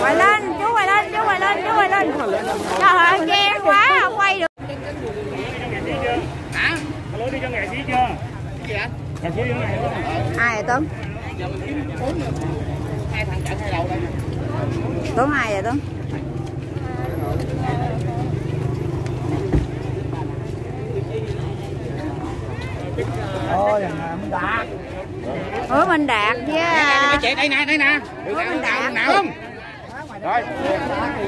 quay lên chú quay lên chú quay lên chú quay lên trời ơi chen quá không quay được. Hả? Lối đi cho nghệ sĩ chưa? Gì này ai vậy tuấn? Mình hai thằng chặn hai đầu đây. Nè tuấn ai vậy tuấn? Ôi thằng đã hứa minh đạt với à, chị đây nè đây nè. Nào mình nào đạt. nào không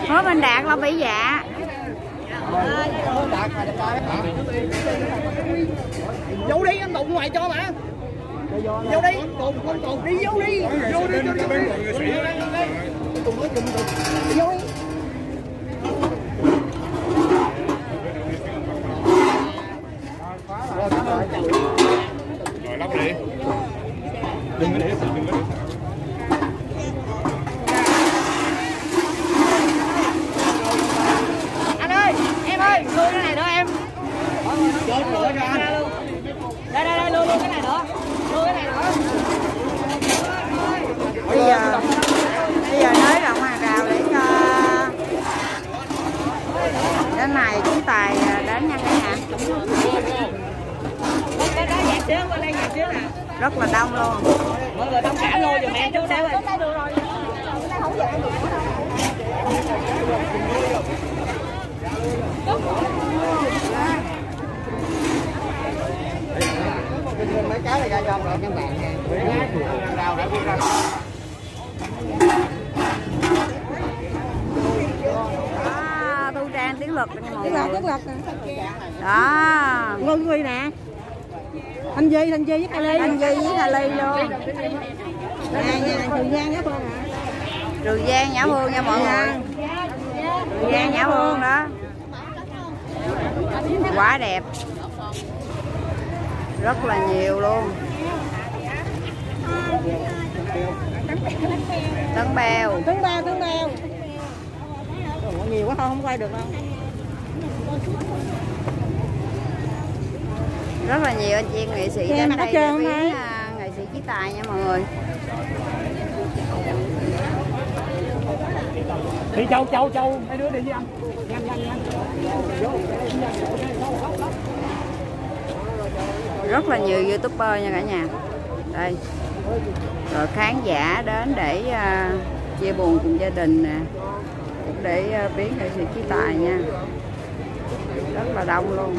hứa minh đạt long bị dạ. Vô đi anh tụng ngoài cho mà vô đi. Tụng con tụng đi vô đi. Vô đi vô đi vô đi. rồi lắp đi. Đừng có để sợ đừng có để sợ anh ơi em ơi lui cái này nữa em anh đây đây đây lôi lôi cái này nữa lôi cái này nữa bây giờ bây giờ nới rộng hàng rào để cho cái này chú tài đến nha cả nhà rất là đông luôn mọi người đông cả luôn giùm em chút xíu rồi cái này ra cho rồi các bạn nha đào đã ra đó thu trang tiếng luật mọi Tiếng người. tiếng lật đó. Ngân Huy nè. Thanh Di, Thanh Di với Khai Ly. Anh Duy với Ly luôn. Nè, nè, Trường Giang với con hả Trường Giang Nhã Hương nha mọi người. Trường Giang Nhã Hương đó. Quá đẹp rất là nhiều luôn. Tấn bèo. Bao, tướng bao Ủa, Nhiều quá thôi không quay được đâu. Rất là nhiều anh chị em nghệ sĩ đến đây để viếng, à, nghệ sĩ trí tài nha mọi người. Đi châu châu châu. Hai đứa đi với anh. Nhanh nhanh nhanh rất là nhiều youtuber nha cả nhà. Đây. Rồi khán giả đến để uh, chia buồn cùng gia đình nè. Cũng để uh, biến nghệ sĩ trí tài nha. Rất là đông luôn.